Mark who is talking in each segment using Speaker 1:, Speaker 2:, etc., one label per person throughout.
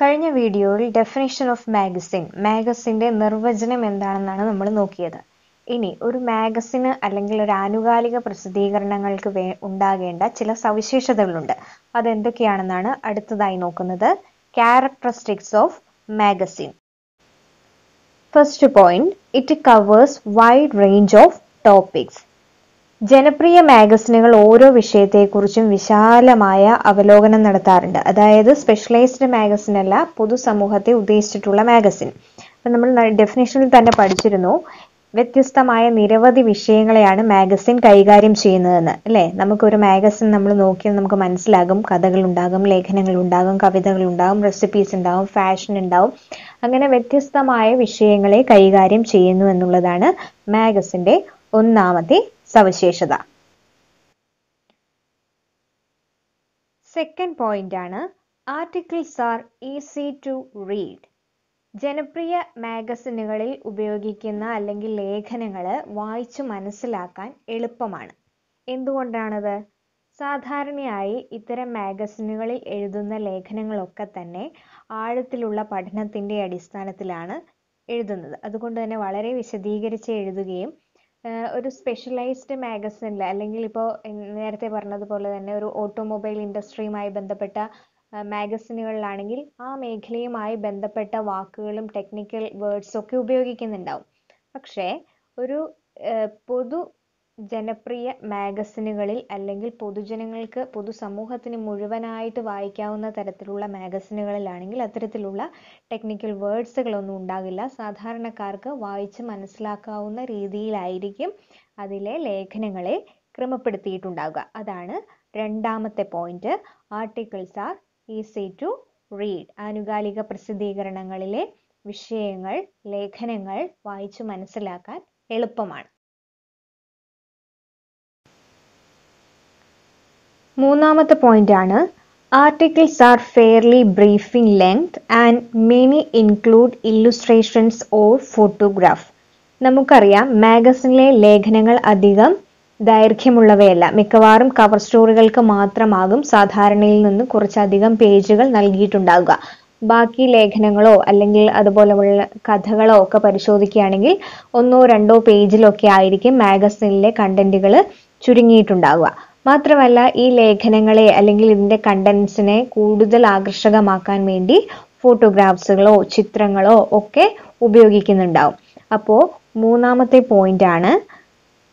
Speaker 1: കഴിഞ്ഞ വീഡിയോയിൽ definition of magazine മാഗസിന്റെ നിർവചനം എന്താണെന്നാണ് നമ്മൾ നോക്കിയത്. ഇനി ഒരു മാഗസിന് അല്ലെങ്കിൽ ഒരു ആനുകാലിക പ്രസിദ്ധീകരണങ്ങൾക്ക് വേ ഉണ്ടാകേണ്ട ചില സവിശേഷതകളുണ്ട്. അതെന്തൊക്കെയാണെന്നാണ് അടുത്തതായി നോക്കുന്നത്. Characteristics of magazine first point it covers wide range of topics ജനപ്രിയ മാഗസിനുകൾ ഓരോ വിഷയത്തെക്കുറിച്ചും വിശാലമായ അവലോകനം നടത്താറുണ്ട്. അതായത് സ്പെഷ്യലൈസ്ഡ് മാഗസിൻ അല്ല പൊതുസമൂഹത്തെ ഉദ്ദേശിച്ചിട്ടുള്ള മാഗസിൻ. അപ്പം നമ്മൾ ഡെഫിനേഷനിൽ തന്നെ പഠിച്ചിരുന്നു വ്യത്യസ്തമായ നിരവധി വിഷയങ്ങളെയാണ് മാഗസിൻ കൈകാര്യം ചെയ്യുന്നതെന്ന് അല്ലേ? നമുക്കൊരു മാഗസിൻ നമ്മൾ നോക്കിയാൽ നമുക്ക് മനസ്സിലാകും. കഥകൾ ഉണ്ടാകും ലേഖനങ്ങൾ ഉണ്ടാകും കവിതകൾ ഉണ്ടാകും റെസിപ്പീസ് ഉണ്ടാകും ഫാഷൻ ഉണ്ടാകും. അങ്ങനെ വ്യത്യസ്തമായ വിഷയങ്ങളെ കൈകാര്യം ചെയ്യുന്നു എന്നുള്ളതാണ് മാഗസിന്റെ ഒന്നാമത്തെ സവിശേഷത. സെക്കൻഡ് പോയിന്റ് ആണ് articles are easy to read ജനപ്രിയ മാഗസിനുകളിൽ ഉപയോഗിക്കുന്ന അല്ലെങ്കിൽ ലേഖനങ്ങൾ വായിച്ചു മനസ്സിലാക്കാൻ എളുപ്പമാണ്. എന്തുകൊണ്ടാണത്? സാധാരണയായി ഇത്തരം മാഗസിനുകളിൽ എഴുതുന്ന ലേഖനങ്ങളൊക്കെ തന്നെ ആഴത്തിലുള്ള പഠനത്തിന്റെ അടിസ്ഥാനത്തിലാണ് എഴുതുന്നത്. അതുകൊണ്ട് തന്നെ വളരെ വിശദീകരിച്ച് എഴുതുകയും ഒരു സ്പെഷ്യലൈസ്ഡ് മാഗസിനിൽ അല്ലെങ്കിൽ ഇപ്പോൾ നേരത്തെ പറഞ്ഞതുപോലെ തന്നെ ഒരു ഓട്ടോമൊബൈൽ ഇൻഡസ്ട്രിയുമായി ബന്ധപ്പെട്ട മാഗസിനുകളിലാണെങ്കിൽ ആ മേഖലയുമായി ബന്ധപ്പെട്ട വാക്കുകളും ടെക്നിക്കൽ വേർഡ്സും ഒക്കെ ഉപയോഗിക്കുന്നുണ്ടാവും. പക്ഷേ ഒരു പൊതു ജനപ്രിയ മാഗസിനുകളിൽ അല്ലെങ്കിൽ പൊതുജനങ്ങൾക്ക് പൊതുസമൂഹത്തിന് മുഴുവനായിട്ട് വായിക്കാവുന്ന തരത്തിലുള്ള മാഗസിനുകളിലാണെങ്കിൽ അത്തരത്തിലുള്ള ടെക്നിക്കൽ വേർഡ്സുകളൊന്നും ഉണ്ടാകില്ല. സാധാരണക്കാർക്ക് വായിച്ച് മനസ്സിലാക്കാവുന്ന രീതിയിലായിരിക്കും അതിലെ ലേഖനങ്ങളെ ക്രമപ്പെടുത്തിയിട്ടുണ്ടാവുക. അതാണ് രണ്ടാമത്തെ point articles are easy to read ആനുകാലിക പ്രസിദ്ധീകരണങ്ങളിലെ വിഷയങ്ങൾ ലേഖനങ്ങൾ വായിച്ചു മനസ്സിലാക്കാൻ എളുപ്പമാണ്. മൂന്നാമത്തെ പോയിന്റ് ആണ്. Articles are fairly brief in length and many include illustrations or photograph നമുക്കറിയാം മാഗസിനിലെ ലേഖനങ്ങൾ അധികം ദൈർഘ്യമുള്ളവയല്ല. മിക്കവാറും കവർ സ്റ്റോറികൾക്ക് മാത്രമാകും സാധാരണയിൽ നിന്ന് കുറച്ചധികം പേജുകൾ നൽകിയിട്ടുണ്ടാവുക. ബാക്കി ലേഖനങ്ങളോ അല്ലെങ്കിൽ അതുപോലെയുള്ള കഥകളോ ഒക്കെ പരിശോധിക്കുകയാണെങ്കിൽ ഒന്നോ രണ്ടോ പേജിലൊക്കെ ആയിരിക്കും മാഗസിനിലെ കണ്ടന്റുകൾ ചുരുങ്ങിയിട്ടുണ്ടാവുക. മാത്രമല്ല ഈ ലേഖനങ്ങളെ അല്ലെങ്കിൽ ഇതിന്റെ കണ്ടൻസിനെ കൂടുതൽ ആകർഷകമാക്കാൻ വേണ്ടി ഫോട്ടോഗ്രാഫ്സുകളോ ചിത്രങ്ങളോ ഒക്കെ ഉപയോഗിക്കുന്നുണ്ടാവും. അപ്പോൾ മൂന്നാമത്തെ പോയിന്റ് ആണ്.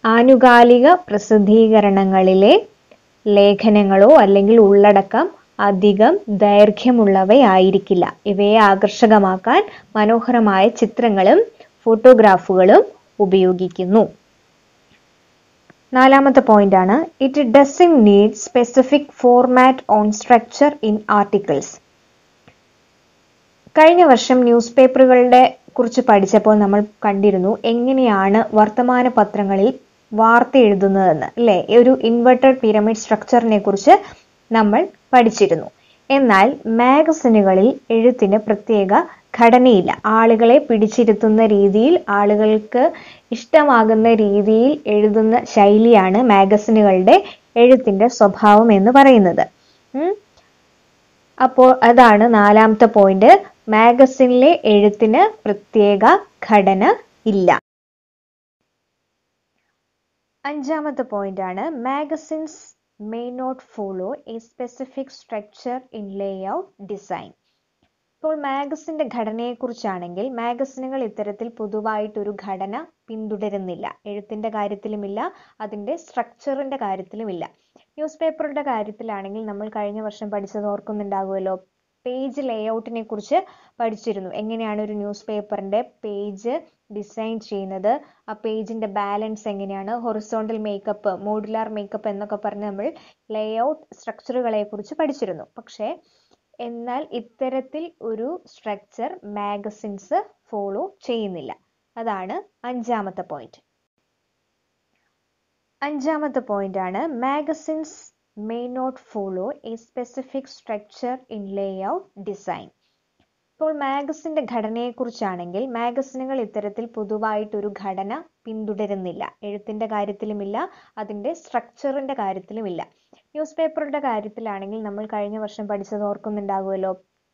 Speaker 1: ആനുകാലിക പ്രസിദ്ധീകരണങ്ങളിലെ ലേഖനങ്ങളോ അല്ലെങ്കിൽ ഉള്ളടക്കം അധികം ദൈർഘ്യമുള്ളവയായിരിക്കില്ല. ഇവയെ ആകർഷകമാക്കാൻ മനോഹരമായ ചിത്രങ്ങളും ഫോട്ടോഗ്രാഫുകളും ഉപയോഗിക്കുന്നു. നാലാമത്തെ പോയിന്റ് ആണ് it doesn't need specific format on structure in articles കഴിഞ്ഞ വർഷം ന്യൂസ് പേപ്പറുകളുടെ കുറിച്ച് പഠിച്ചപ്പോൾ നമ്മൾ കണ്ടിരുന്നു എങ്ങനെയാണ് വർത്തമാന പത്രങ്ങളിൽ വാർത്ത എഴുതുന്നതെന്ന് അല്ലേ? ഒരു ഇൻവെർട്ടഡ് പിരമിഡ് സ്ട്രക്ചറിനെ കുറിച്ച് നമ്മൾ പഠിച്ചിരുന്നു. എന്നാൽ മാഗസിനുകളിൽ എഴുത്തിന് പ്രത്യേക ഘടനയില്ല. ആളുകളെ പിടിച്ചിരുത്തുന്ന രീതിയിൽ ആളുകൾക്ക് ഇഷ്ടമാകുന്ന രീതിയിൽ എഴുതുന്ന ശൈലിയാണ് മാഗസിനുകളുടെ എഴുത്തിന്റെ സ്വഭാവം എന്ന് പറയുന്നത്. അപ്പോൾ അതാണ് നാലാമത്തെ പോയിന്റ്. മാഗസിനിലെ എഴുത്തിന് പ്രത്യേക ഘടന ഇല്ല. അഞ്ചാമത്തെ പോയിന്റ് ആണ് magazines may not follow a specific structure in layout design ഇപ്പോൾ മാഗസിന്റെ ഘടനയെക്കുറിച്ചാണെങ്കിൽ മാഗസിനുകൾ ഇത്തരത്തിൽ പൊതുവായിട്ടൊരു ഘടന പിന്തുടരുന്നില്ല. എഴുത്തിന്റെ കാര്യത്തിലുമില്ല അതിന്റെ സ്ട്രക്ചറിന്റെ കാര്യത്തിലുമില്ല. ന്യൂസ് പേപ്പറുടെ കാര്യത്തിലാണെങ്കിൽ നമ്മൾ കഴിഞ്ഞ വർഷം പഠിച്ചത് ഓർക്കുന്നുണ്ടാകുമല്ലോ പേജ് ലേഔട്ടിനെ കുറിച്ച് പഠിച്ചിരുന്നു. എങ്ങനെയാണ് ഒരു ന്യൂസ് പേപ്പറിന്റെ പേജ് ഡിസൈൻ ചെയ്യുന്നത്? ആ പേജിന്റെ ബാലൻസ് എങ്ങനെയാണ്? ഹൊറിസോണ്ടൽ മേക്കപ്പ് മോഡുലാർ മേക്കപ്പ് എന്നൊക്കെ പറഞ്ഞ് നമ്മൾ ലേഔട്ട് സ്ട്രക്ചറുകളെ കുറിച്ച് പഠിച്ചിരുന്നു. പക്ഷേ എന്നാൽ ഇത്തരത്തിൽ ഒരു സ്ട്രക്ചർ മാഗസിൻസ് ഫോളോ ചെയ്യുന്നില്ല. അതാണ് അഞ്ചാമത്തെ പോയിന്റ് അഞ്ചാമത്തെ പോയിന്റ് ആണ് magazines may not follow a specific structure in layout design ഇപ്പോൾ മാഗസിന്റെ ഘടനയെക്കുറിച്ചാണെങ്കിൽ മാഗസിനുകൾ ഇത്തരത്തിൽ പൊതുവായിട്ടൊരു ഘടന പിന്തുടരുന്നില്ല. എഴുത്തിന്റെ കാര്യത്തിലുമില്ല അതിന്റെ സ്ട്രക്ചറിന്റെ കാര്യത്തിലുമില്ല. ന്യൂസ് പേപ്പറുടെ കാര്യത്തിലാണെങ്കിൽ നമ്മൾ കഴിഞ്ഞ വർഷം പഠിച്ചത് ഓർക്കുന്നുണ്ടാകുമല്ലോ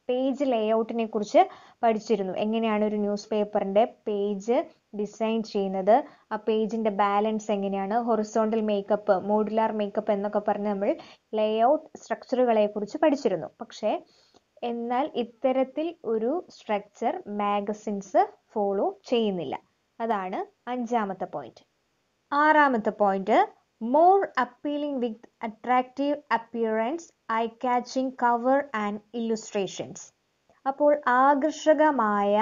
Speaker 1: പേജ് ലേഔട്ടിനെ കുറിച്ച് പഠിച്ചിരുന്നു. എങ്ങനെയാണ് ഒരു ന്യൂസ് പേപ്പറിന്റെ പേജ് ഡിസൈൻ ചെയ്യുന്നത്? ആ പേജിന്റെ ബാലൻസ് എങ്ങനെയാണ്? ഹൊറിസോണ്ടൽ മേക്കപ്പ് മോഡുലാർ മേക്കപ്പ് എന്നൊക്കെ പറഞ്ഞ് നമ്മൾ ലേഔട്ട് സ്ട്രക്ചറുകളെ കുറിച്ച് പഠിച്ചിരുന്നു. പക്ഷേ എന്നാൽ ഇത്തരത്തിൽ ഒരു സ്ട്രക്ചർ മാഗസിൻസ് ഫോളോ ചെയ്യുന്നില്ല. അതാണ് അഞ്ചാമത്തെ പോയിന്റ്. ആറാമത്തെ point appealing with attractive appearance eye catching cover and illustrations അപ്പോൾ ആകർഷകമായ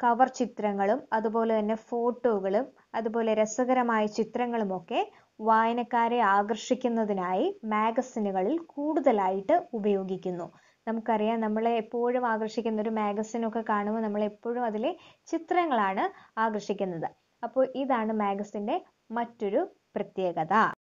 Speaker 1: കവർ ചിത്രങ്ങളും അതുപോലെ തന്നെ ഫോട്ടോകളും അതുപോലെ രസകരമായ ചിത്രങ്ങളുമൊക്കെ വായനക്കാരെ ആകർഷിക്കുന്നതിനായി മാഗസിനുകളിൽ കൂടുതലായിട്ട് ഉപയോഗിക്കുന്നു. നമുക്കറിയാം നമ്മളെ എപ്പോഴും ആകർഷിക്കുന്ന ഒരു മാഗസിനൊക്കെ കാണുമ്പോൾ നമ്മൾ എപ്പോഴും അതിലെ ചിത്രങ്ങളാണ് ആകർഷിക്കുന്നത്. അപ്പോൾ ഇതാണ് മാഗസിന്റെ മറ്റൊരു പ്രത്യേകത.